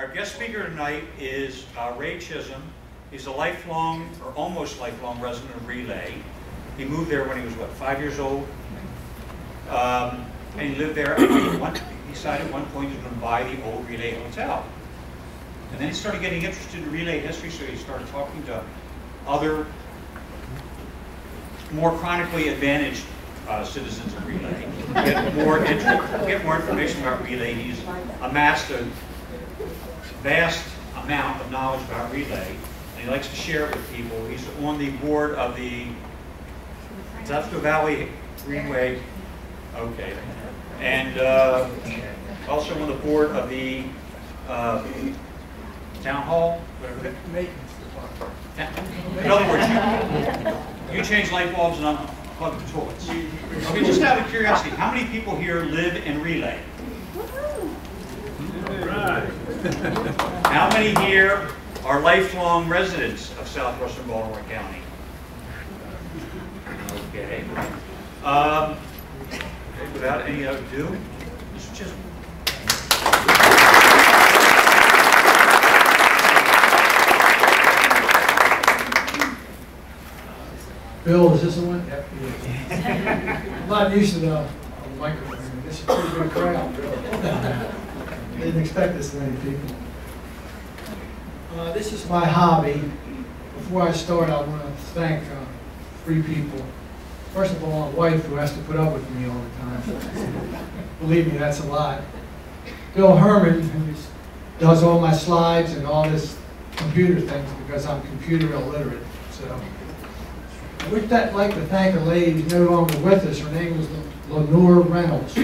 Our guest speaker tonight is uh, Ray Chisholm. He's a lifelong, or almost lifelong resident of Relay. He moved there when he was, what, five years old? Um, and he lived there, he decided at one point he was going to buy the old Relay Hotel. And then he started getting interested in Relay history, so he started talking to other more chronically advantaged uh, citizens of Relay. Get more, get more information about Relay. He's amassed a vast amount of knowledge about Relay, and he likes to share it with people. He's on the board of the Zafto Valley Greenway, okay, and uh, also on the board of the uh, town hall, whatever. it- In other words, you, you change light bulbs and unplug the toilets. Okay, just out of curiosity, how many people here live in Relay? How many here are lifelong residents of southwestern Baltimore County? Okay. Um, Without any ado, Mr. Chisholm. Bill, is this the one? Yep. I'm not used to the microphone. This is a pretty good crowd. Didn't expect this many people. Uh, This is my hobby. Before I start, I want to thank uh, three people. First of all, my wife, who has to put up with me all the time. Believe me, that's a lot. Bill Herman, who does all my slides and all this computer things because I'm computer illiterate, so. I would that- like to thank a lady who's no longer with us. Her name was Lenore Reynolds.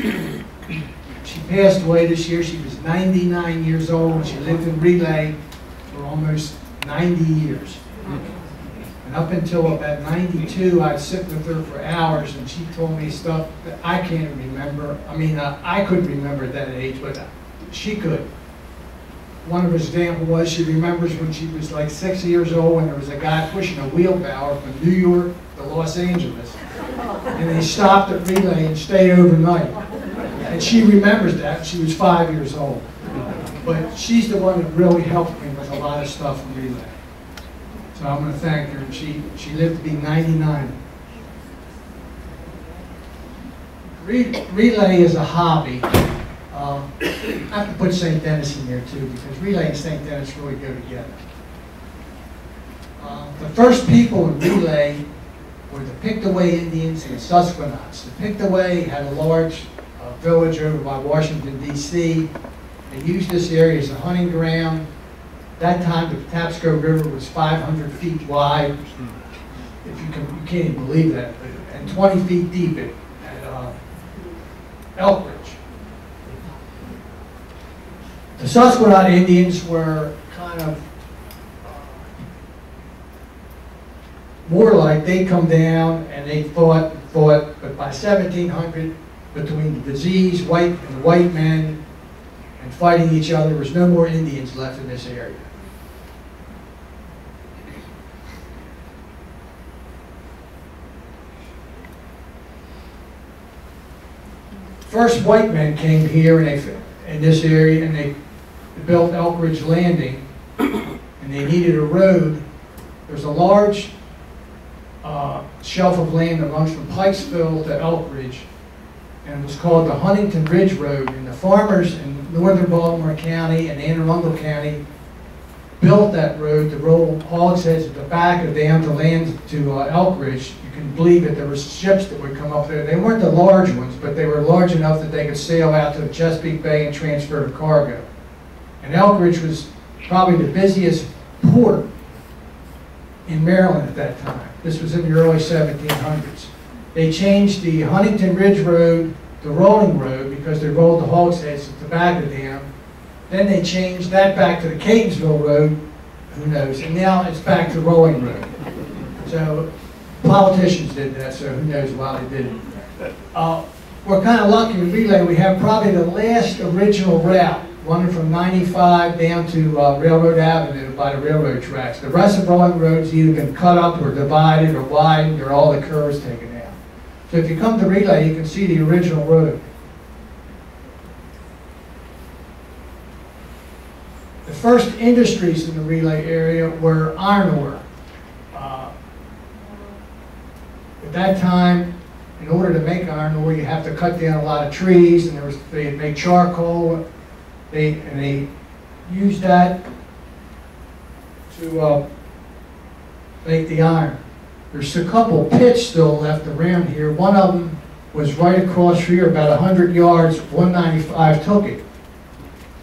She passed away this year. She was 99 years old and she lived in Relay for almost 90 years. And up until about 92, I'd sit with her for hours and she told me stuff that I can't remember. I mean, uh, I couldn't remember at that age, but she could. One of her example was she remembers when she was like six years old and there was a guy pushing a wheelbarrow from New York to Los Angeles. And they stopped at Relay and stayed overnight. And she remembers that. She was five years old. But she's the one that really helped me with a lot of stuff in Relay. So I'm going to thank her. And she, she lived to be 99. Re- Relay is a hobby. Um, I have to put St. Denis in there too, because Relay and St. Denis really go together. Uh, The first people in Relay were the Piscataway Indians and Susquehannocks. The Piscataway had a large uh, village over by Washington DC. They used this area as a hunting ground. That time, the Patapsco River was 500 feet wide. If you can, you can't even believe that, and 20 feet deep at, at uh. The Susquehanna Indians were kind of uh, more like they come down and they fought, fought, but by 1700, between the disease, white and white men, and fighting each other, there was no more Indians left in this area. First white men came here they, in this area and they built Elkridge Landing and they needed a road. There's a large uh, shelf of land that runs from Pikesville to Elk Ridge and it was called the Huntington Ridge Road. And the farmers in northern Baltimore County and Anne Arundel County built that road to roll hogsheads at the back or down to land to uh, Elk Ridge. You can believe that there were ships that would come up there. They weren't the large ones, but they were large enough that they could sail out to the Chesapeake Bay and transfer the cargo. And Elk Ridge was probably the busiest port in Maryland at that time. This was in the early 1700s. They changed the Huntington Ridge Road to Rolling Road because they rolled the hogsheads at the back of the dam. Then they changed that back to the Catonsville Road, who knows, and now it's back to Rolling Road. So politicians did that, so who knows why they did it. Uh, we're kind of lucky in Relay, we have probably the last original route running from 95 down to uh, Railroad Avenue by the railroad tracks. The rest of Rolling Road's either been cut up or divided or widened or all the curves taken out. So if you come to Relay, you can see the original road. The first industries in the relay area were iron ore. Uh, At that time, in order to make iron ore, you have to cut down a lot of trees, and there was, they made charcoal, they, and they used that to, uh, make the iron. There's a couple pits still left around here. One of them was right across here, about hundred yards, one ninety-five took it.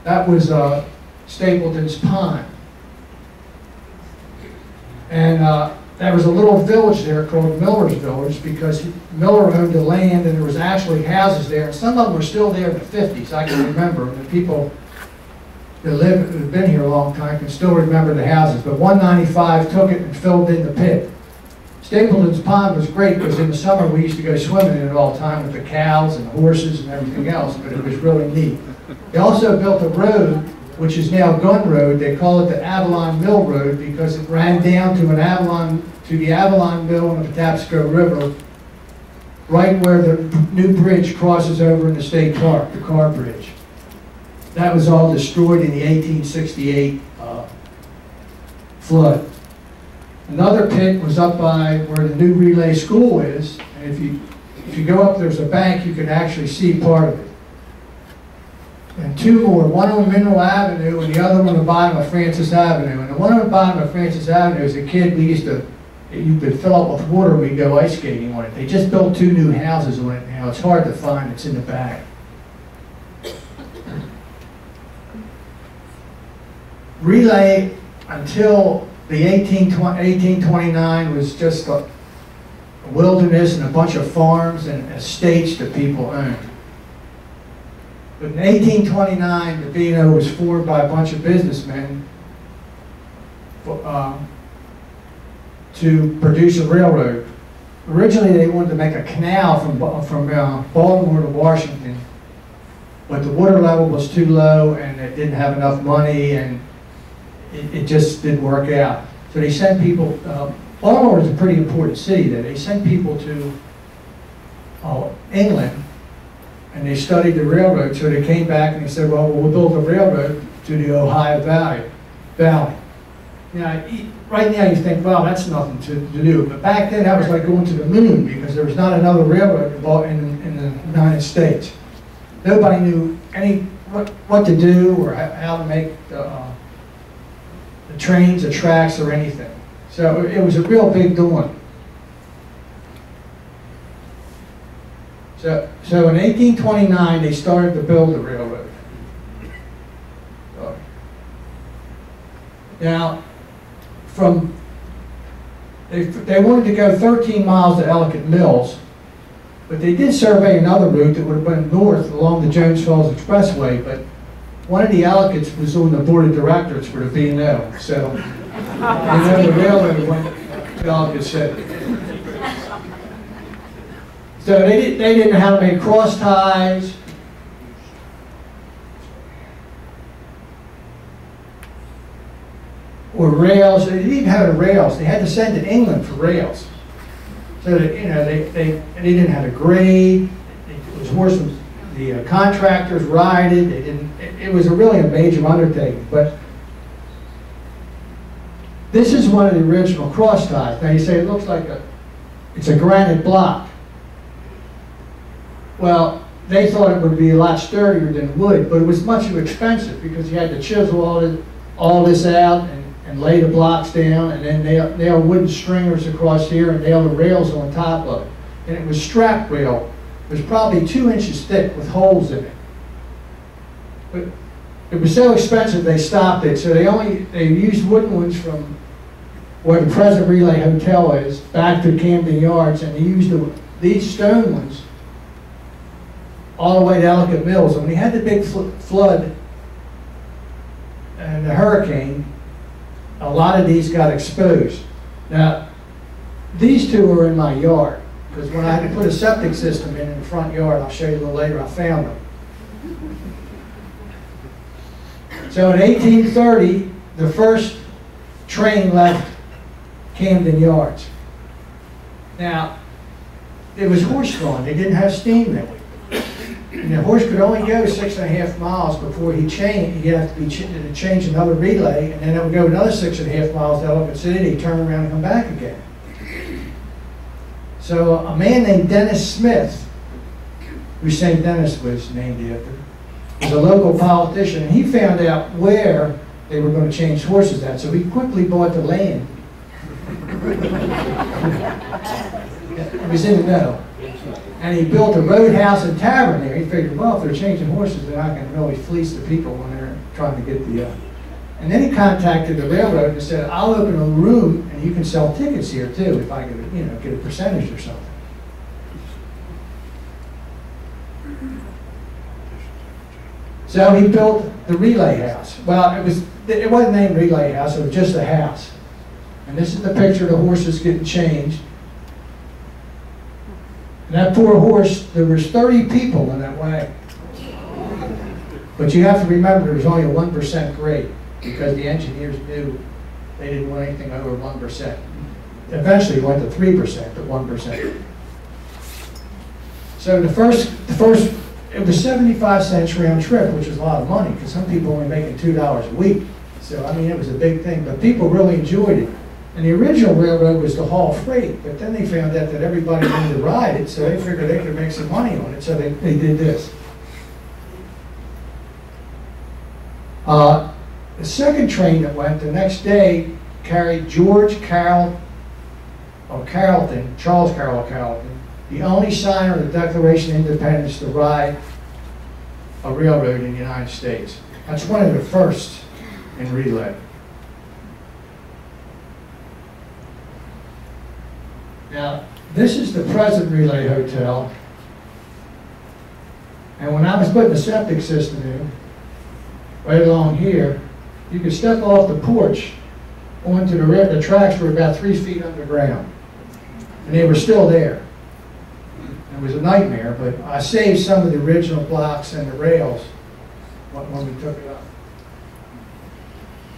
That was, uh, Stapleton's Pond. And, uh, there was a little village there called Miller's Village because Miller owned the land and there was actually houses there. And some of them were still there in the fifties, I can remember. The people that live, have been here a long time can still remember the houses. But one ninety-five took it and filled in the pit. Stapleton's Pond was great because in the summer we used to go swimming in it all the time with the cows and horses and everything else, but it was really neat. They also built a road, which is now Gun Road. They call it the Avalon Mill Road because it ran down to an Avalon, to the Avalon Mill on the Patapsco River, right where the new bridge crosses over in the state park, the car bridge. That was all destroyed in the 1868 uh, flood. Another pit was up by where the new relay school is, and if you, if you go up, there's a bank, you can actually see part of it. And two more, one on Mineral Avenue and the other one on the bottom of Francis Avenue. And the one on the bottom of Francis Avenue, is a kid, we used to, you could fill up with water, and we'd go ice skating on it. They just built two new houses on it now, it's hard to find, it's in the back. Relay, until the 1820 1829 was just a wilderness and a bunch of farms and estates that people owned. But in 1829, the B&O was formed by a bunch of businessmen for, um, to produce a railroad. Originally, they wanted to make a canal from, from uh, Baltimore to Washington, but the water level was too low and they didn't have enough money and it, it just didn't work out. So they sent people, uh, Baltimore was a pretty important city there. They sent people to uh, England and they studied the railroad. So they came back and they said, well, we'll build a railroad to the Ohio Valley. Valley. Now, right now you think, well, that's nothing to, to do. But back then that was like going to the moon because there was not another railroad in, in the United States. Nobody knew any, what, what to do or how, how to make the, uh, the trains, the tracks, or anything. So it was a real big doing. So, so in 1829, they started to build the railroad. Now, from, they, they wanted to go 13 miles to Ellicott Mills, but they did survey another route that would have been north along the Jones Falls Expressway, but one of the Ellicotts was on the board of directors for the B and O, so, and then the railroad went to Ellicott City. So they didn't, they didn't know to make cross ties. Or rails, they didn't even have the rails, they had to send to England for rails. So that, you know, they, they, they didn't have a grade, it was than, the uh, contractors didn't, it, it was a really a major undertaking, but this is one of the original cross ties. Now you say it looks like a, it's a granite block. Well, they thought it would be a lot sturdier than wood, but it was much too expensive because you had to chisel all this, all this out and, and lay the blocks down and then nail, nail wooden stringers across here and nail the rails on top of it. And it was strap rail. Was probably two inches thick with holes in it. But it was so expensive they stopped it, so they only, they used wooden ones from where the present Relay Hotel is, back to Camden Yards, and they used the, these stone ones all the way to Ellicott Mills. And when he had the big fl- flood and the hurricane, a lot of these got exposed. Now, these two are in my yard, because when I had to put a septic system in in the front yard, I'll show you a little later, I found them. So in 1830, the first train left Camden Yards. Now, it was horse-drawn, they didn't have steam that way. And the horse could only go six and a half miles before he changed, he'd have to be, ch- change another relay, and then it would go another six and a half miles to Ellicott City, turn around and come back again. So a man named Dennis Smith, who St. Dennis was named after, was a local politician, and he found out where they were gonna change horses at, so he quickly bought the land. He was in the know. And he built a roadhouse and tavern there. He figured, well, if they're changing horses, then I can really fleece the people when they're trying to get the, uh. And then he contacted the railroad and said, I'll open a room and you can sell tickets here too, if I a- you know, get a percentage or something. So he built the relay house. Well, it was, it wasn't named relay house, it was just a house. And this is the picture of the horses getting changed. And that poor horse, there was 30 people in that wagon. But you have to remember, there was only a 1% grade because the engineers knew they didn't want anything over 1%. Eventually it went to 3%, but 1%. So the first, the first, it was 75 cents round trip, which was a lot of money because some people were making $2 a week. So, I mean, it was a big thing, but people really enjoyed it. And the original railroad was to haul freight, but then they found out that everybody wanted to ride it, so they figured they could make some money on it, so they, they did this. Uh, the second train that went the next day carried George Carroll, or Carrollton, Charles Carroll Carrollton, the only signer of the Declaration of Independence to ride a railroad in the United States. That's one of the first in relay. Now, this is the present Relay Hotel. And when I was putting the septic system in, right along here, you could step off the porch onto the, the tracks were about three feet underground. And they were still there. It was a nightmare, but I saved some of the original blocks and the rails when we took it up.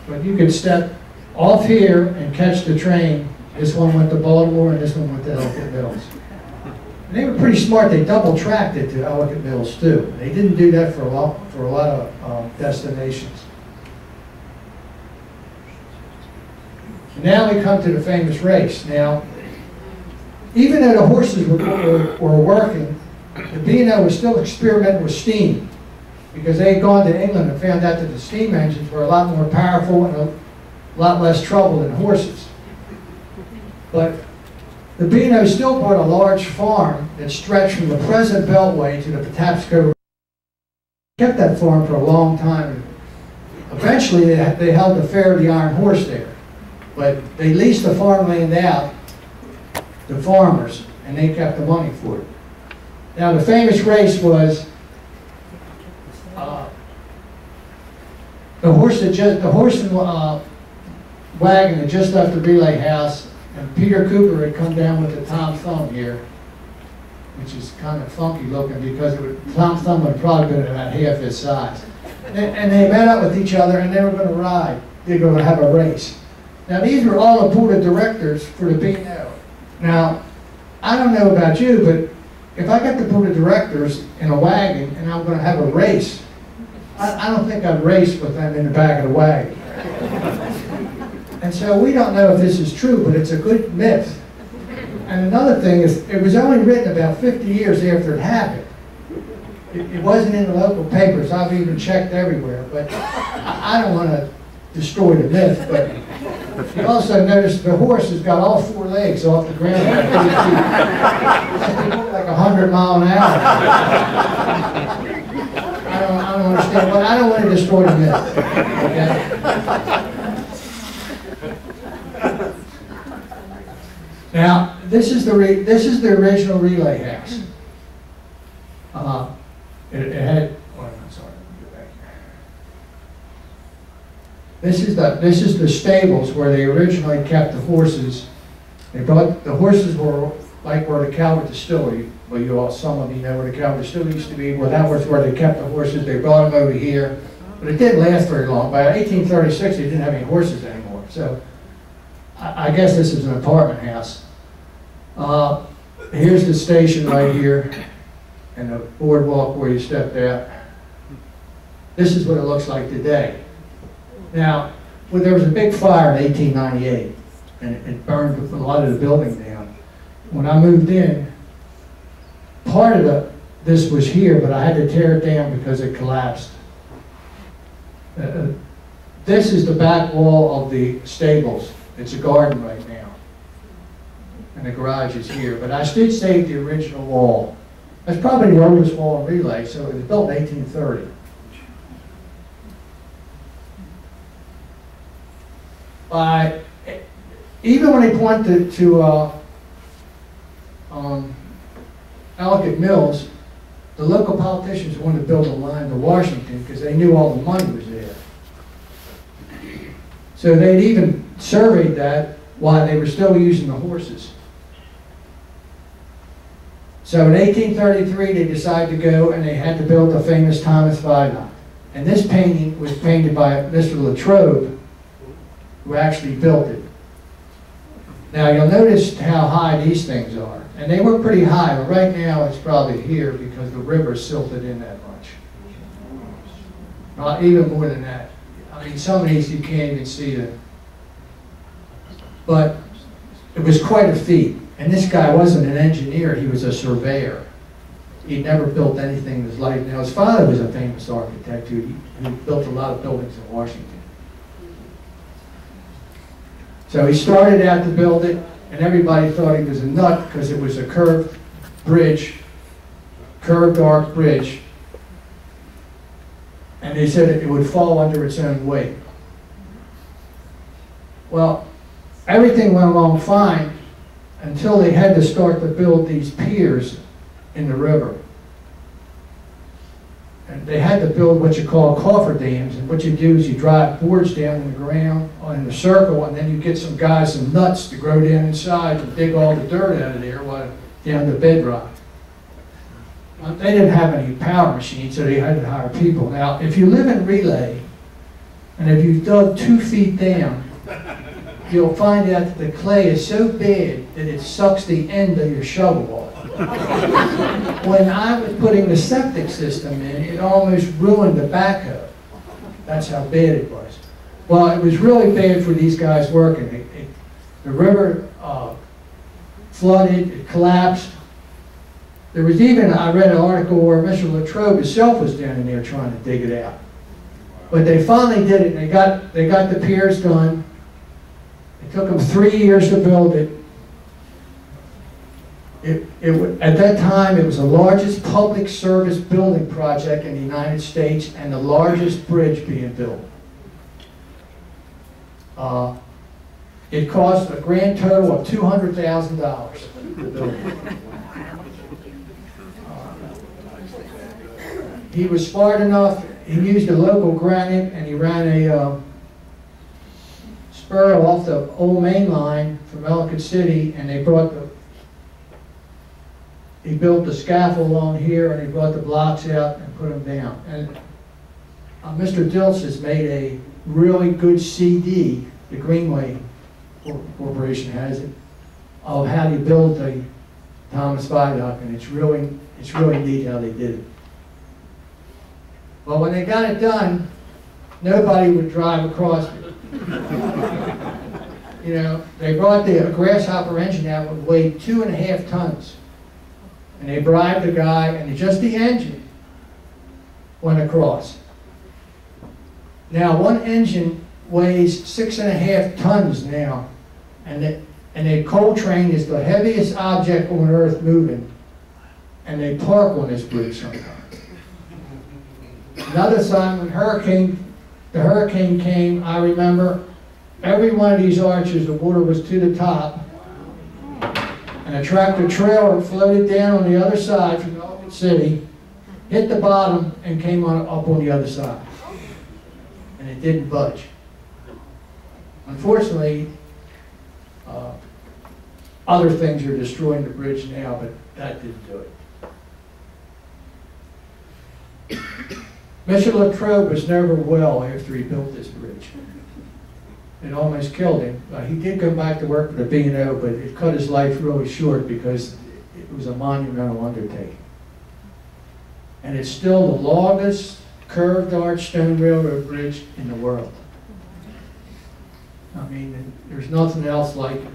But you could step off here and catch the train. This one went to Baltimore and this one went to Ellicott Mills. And they were pretty smart. They double tracked it to Ellicott Mills too. They didn't do that for a lot, for a lot of um, destinations. Now we come to the famous race. Now, even though the horses were, were, were working, the B&O was still experimenting with steam because they had gone to England and found out that the steam engines were a lot more powerful and a lot less trouble than horses. But the B&O still bought a large farm that stretched from the present Beltway to the Patapsco. Kept that farm for a long time. Eventually, they, they held the Fair of the Iron Horse there. But they leased the farmland out to farmers, and they kept the money for it. Now, the famous race was uh, the horse that just the horse and uh, wagon that just left the relay house, and Peter Cooper had come down with the Tom Thumb here, which is kind of funky looking because it would, Tom Thumb would probably been about half his size. And, and they met up with each other, and they were going to ride. They were going to have a race. Now, these were all the board of directors for the B&O. Now, I don't know about you, but if I got the board of directors in a wagon and I'm going to have a race, I, I don't think I'd race with them in the back of the wagon. And so we don't know if this is true, but it's a good myth. And another thing is, it was only written about 50 years after it happened. It, it wasn't in the local papers. I've even checked everywhere, but I, I don't want to destroy the myth, but you also notice the horse has got all four legs off the ground. Like they look like a hundred mile an hour. I don't, I don't understand, but I don't want to destroy the myth. Okay? Now, this is the re, this is the original relay house. Uh, it, it had. Oh, I'm sorry. let me go back here. This is the this is the stables where they originally kept the horses. They brought the horses were like where the Calvert Distillery. Well, you all some of you know where the Calvert Distillery used to be. Well, that was where they kept the horses. They brought them over here, but it didn't last very long. By 1836, they didn't have any horses anymore. So, I, I guess this is an apartment house. Uh, here's the station right here. and the boardwalk where you stepped out. This is what it looks like today. Now, well, there was a big fire in 1898, and it- it burned a lot of the building down. When I moved in, part of the, this was here, but I had to tear it down because it collapsed. Uh, uh, This is the back wall of the stables. It's a garden right now. And the garage is here, but I did save the original wall. That's probably the oldest wall in Relay, so it was built in 1830. By, even when they pointed to, uh, um, Mills, the local politicians wanted to build a line to Washington because they knew all the money was there. So they'd even surveyed that while they were still using the horses. So in 1833, they decided to go and they had to build the famous Thomas Viaduct. And this painting was painted by Mr. Latrobe, who actually built it. Now you'll notice how high these things are. And they were pretty high, but right now it's probably here because the river silted in that much. Not even more than that. I mean, some of these you can't even see them. But it was quite a feat. And this guy wasn't an engineer, he was a surveyor. He'd never built anything in his life. Now, his father was a famous architect who, who built a lot of buildings in Washington. So he started out to build it, and everybody thought he was a nut because it was a curved bridge, curved arc bridge. And they said it would fall under its own weight. Well, everything went along fine until they had to start to build these piers in the river. And they had to build what you call coffer dams, and what you do is you drive boards down in the ground in a circle, and then you get some guys some nuts to grow down inside and dig all the dirt out of there while down to bedrock. They didn't have any power machines, so they had to hire people. Now, if you live in Relay, and if you've dug two feet down, you'll find out that the clay is so bad that it sucks the end of your shovel off. When I was putting the septic system in, it almost ruined the backhoe. That's how bad it was. Well, it was really bad for these guys working. It- it- The river uh, flooded, it collapsed. There was even, I read an article where Mr. Latrobe himself was down in there trying to dig it out. But they finally did it, and they got, they got the piers done. It took them three years to build it. It, it, at that time, it was the largest public service building project in the United States and the largest bridge being built. Uh, It cost a grand total of two hundred thousand dollars to build it. He was smart enough, he used a local granite and he ran a, uh, spur off the old main line from Ellicott City and they brought the, he built the scaffold on here and he brought the blocks out and put them down. And uh, Mr. Dilts has made a really good CD, the Greenway Corporation has it, of how to build the Thomas Viaduct and it's really, it's really neat how they did it. Well, when they got it done, nobody would drive across it. You know, they brought the grasshopper engine out that weighed two and a half tons. And they bribed a guy, and just the engine went across. Now, one engine weighs six and a half tons now, and it, and a coal train is the heaviest object on earth moving, and they park on this bridge sometimes. Another time when hurricane, the hurricane came, I remember every one of these arches, the water was to the top. And a tractor trailer floated down on the other side from Ellicott City, hit the bottom and came on, up on the other side. And it didn't budge. Unfortunately, uh, other things are destroying the bridge now, but that didn't do it. Mr. Latrobe was never well after he built this bridge. It almost killed him. Uh, he did go back to work for the B and O, but it cut his life really short because it was a monumental undertaking. And it's still the longest curved arch stone railroad bridge in the world. I mean, there's nothing else like it.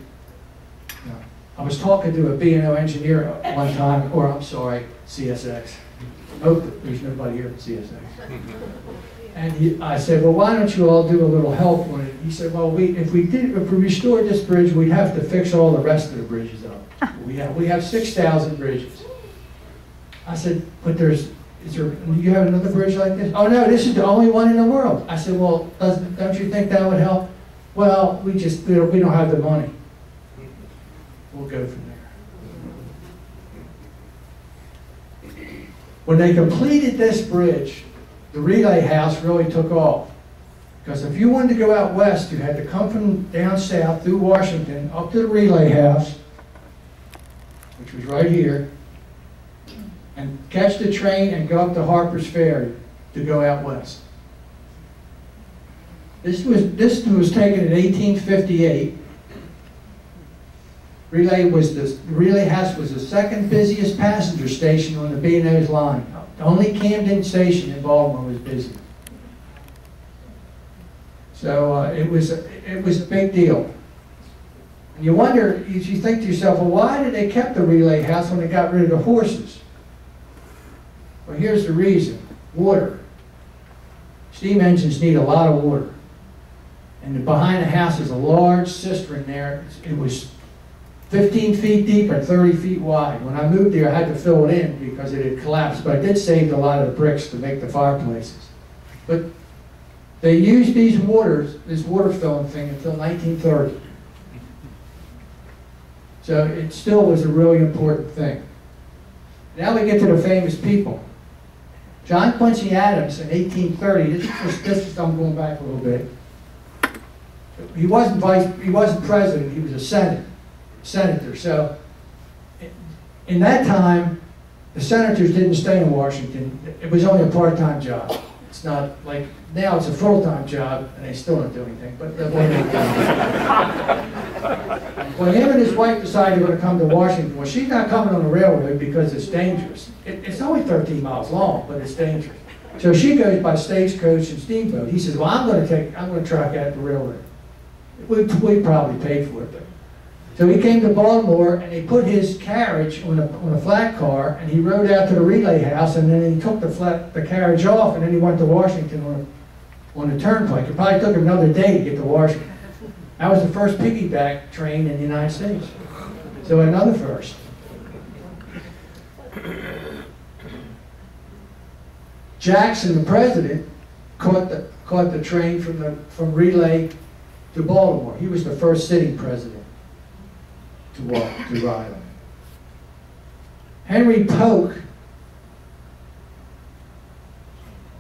I was talking to a B and O engineer one time, or I'm sorry, CSX. Hope that there's nobody here at CSX. And he, I said, well, why don't you all do a little help on it? He said, well, we, if we did, if we restored this bridge, we'd have to fix all the rest of the bridges up. We have, we have six thousand bridges. I said, but there's, is there, Do you have another bridge like this? Oh, no, this is the only one in the world. I said, well, don't you think that would help? Well, we just, we don't, we don't have the money. We'll go from there. When they completed this bridge, the relay house really took off. Because if you wanted to go out west, you had to come from down south through Washington up to the relay house, which was right here, and catch the train and go up to Harper's Ferry to go out west. This was, this was taken in 1858. Relay was the, Relay House was the second busiest passenger station on the B&O's line. The only Camden Station in Baltimore was busy. So uh, it was it was a big deal. And you wonder, you think to yourself, well, why did they keep the relay house when they got rid of the horses? Well, here's the reason: water. Steam engines need a lot of water. And behind the house is a large cistern there. It was 15 feet deep and 30 feet wide. When I moved there, I had to fill it in because it had collapsed, but I did save a lot of bricks to make the fireplaces. But they used these waters, this water filling thing until 1930. So it still was a really important thing. Now we get to the famous people. John Quincy Adams in 1830, this is, this is I'm going back a little bit. He wasn't vice, he wasn't president, he was a senator senator. So in that time, the senators didn't stay in Washington. It was only a part-time job. It's not like now it's a full-time job and they still don't do anything. But when, him and his wife decided they were going to come to Washington, well, she's not coming on the railroad because it's dangerous. It, it's only 13 miles long, but it's dangerous. So she goes by stagecoach and steamboat. He says, "Well, I'm going to take, I'm going to track out the railroad. We, we probably paid for it, but so he came to Baltimore and he put his carriage on a, on a flat car and he rode out to the relay house and then he took the flat the carriage off and then he went to Washington on a, on a turnpike. It probably took him another day to get to Washington. That was the first piggyback train in the United States. So another first. Jackson, the president, caught the caught the train from the from Relay to Baltimore. He was the first sitting president to walk to ride on. Henry Polk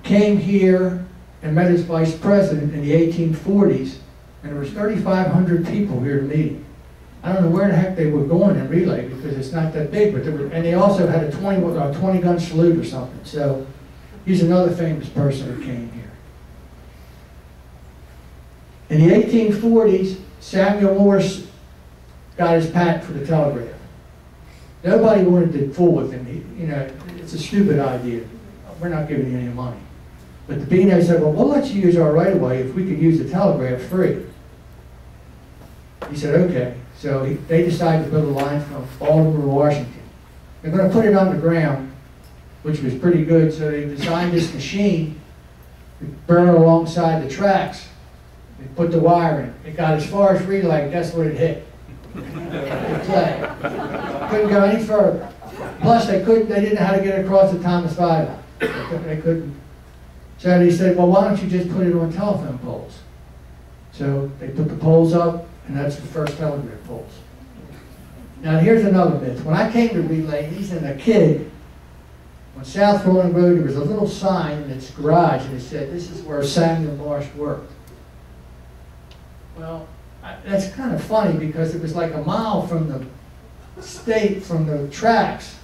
came here and met his vice president in the 1840s, and there was 3,500 people here to meet. I don't know where the heck they were going in relay because it's not that big, but were, and they also had a 20, uh, 20 gun salute or something. So he's another famous person who came here. In the 1840s, Samuel Morse got his patent for the telegraph. Nobody wanted to fool with him. He, you know, it's a stupid idea. We're not giving you any money. But the B&O said, well, we'll let you use our right-of-way if we can use the telegraph free. He said, okay. So he, they decided to build a line from Baltimore to Washington. They're going to put it underground, which was pretty good. So they designed this machine to burn alongside the tracks. They put the wire in. It got as far as relay, guess what it hit? Couldn't go any further. Plus, they couldn't. They didn't know how to get across the Thomas Viaduct. They couldn't. So they said, "Well, why don't you just put it on telephone poles?" So they put the poles up, and that's the first telegraph poles. Now, here's another myth. When I came to Relay, he's in a kid. On South Rolling Road, there was a little sign in its garage, and it said, "This is where Samuel Morse worked." Well, that's kind of funny because it was like a mile from the state, from the tracks.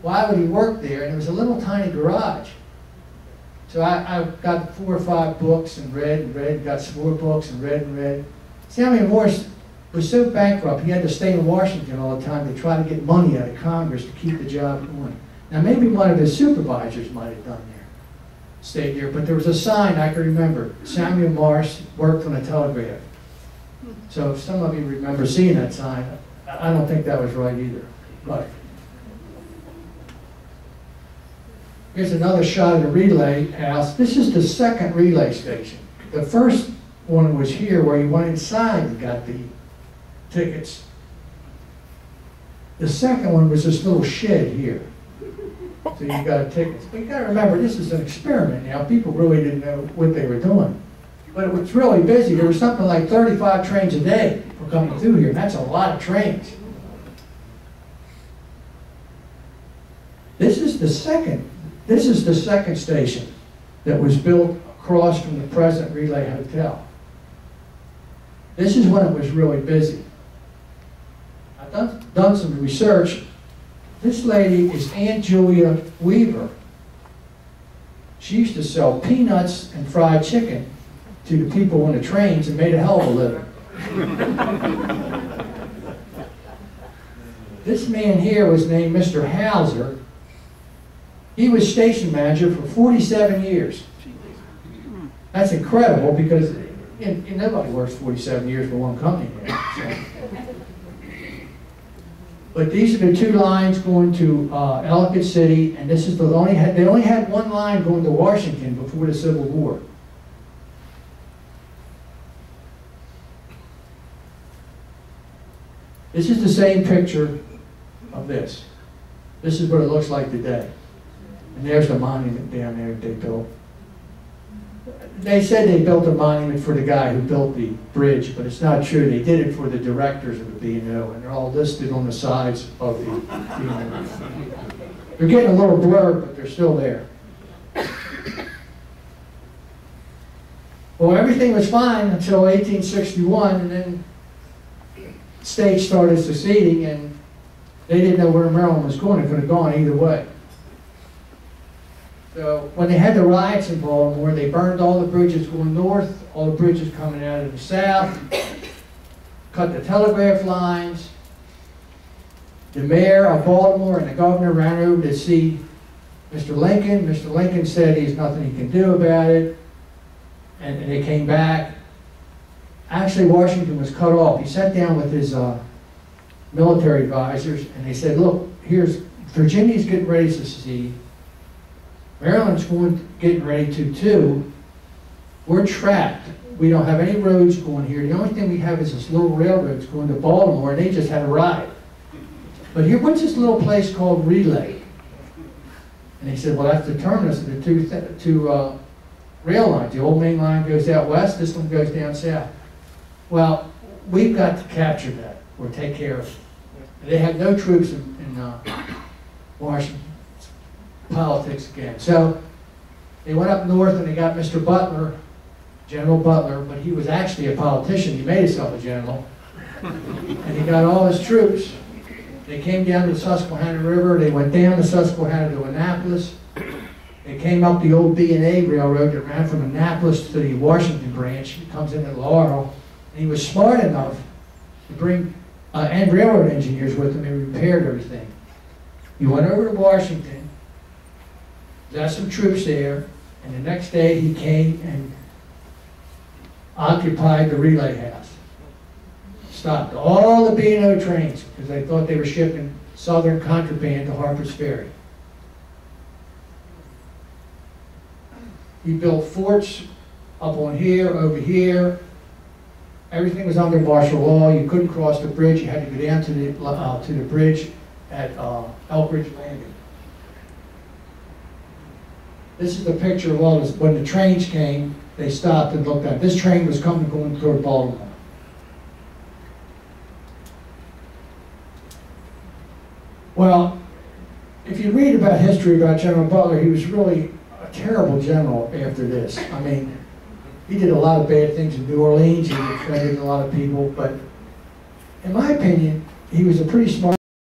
Why would he work there? And it was a little tiny garage. So I, I got four or five books and read and read, got some more books and read and read. Samuel Morse was so bankrupt, he had to stay in Washington all the time to try to get money out of Congress to keep the job going. Now, maybe one of his supervisors might have done there, stayed there, but there was a sign I can remember. Samuel Morse worked on a telegraph. So if some of you remember seeing that sign, I don't think that was right either, but. Here's another shot of the relay house. This is the second relay station. The first one was here where you went inside and got the tickets. The second one was this little shed here. So you got tickets. But you gotta remember, this is an experiment now. People really didn't know what they were doing. But it was really busy. There was something like 35 trains a day were coming through here. That's a lot of trains. This is the second, this is the second station that was built across from the present Relay Hotel. This is when it was really busy. I've done, done some research. This lady is Aunt Julia Weaver. She used to sell peanuts and fried chicken to the people on the trains and made a hell of a living. This man here was named Mr. Hauser. He was station manager for 47 years. That's incredible because nobody works 47 years for one company so. But these are the two lines going to uh, Ellicott City, and this is the only they only had one line going to Washington before the Civil War. This is the same picture of this. This is what it looks like today. And there's the monument down there they built. They said they built a monument for the guy who built the bridge, but it's not true. They did it for the directors of the B and they're all listed on the sides of the B and O. They're getting a little blurred, but they're still there. Well, everything was fine until 1861, and then stage started seceding, and they didn't know where Maryland was going. It could have gone either way. So when they had the riots in Baltimore, they burned all the bridges going north, all the bridges coming out of the south, cut the telegraph lines. The mayor of Baltimore and the governor ran over to see Mr. Lincoln. Mr. Lincoln said he's nothing he can do about it. And, and they came back. Actually, Washington was cut off. He sat down with his uh, military advisors and they said, look, here's, Virginia's getting ready to secede. Maryland's going, getting ready to too. We're trapped. We don't have any roads going here. The only thing we have is this little railroads going to Baltimore, and they just had a ride. But here, what's this little place called Relay? And he said, well, that's the terminus of the two, th two uh, rail lines. The old main line goes out west, this one goes down south. Well, we've got to capture that or take care of it. They had no troops in, in uh, Washington politics again. So they went up north and they got Mr. Butler, General Butler, but he was actually a politician. He made himself a general. and he got all his troops. They came down to the Susquehanna River. They went down the Susquehanna to Annapolis. They came up the old B&A Railroad that ran from Annapolis to the Washington branch. It comes into Laurel. And he was smart enough to bring, uh, and railroad engineers with him. They repaired everything. He went over to Washington got some troops there, and the next day he came and occupied the relay house. Stopped all the B&O trains because they thought they were shipping southern contraband to Harper's Ferry. He built forts up on here, over here. Everything was under martial law. You couldn't cross the bridge. You had to go down to the, uh, to the bridge at uh, Elkridge Landing. This is the picture of all this. When the trains came, they stopped and looked at. This train was coming going toward Baltimore. Well, if you read about history about General Butler, he was really a terrible general after this. I mean, he did a lot of bad things in New Orleans. He offended a lot of people, but in my opinion, he was a pretty smart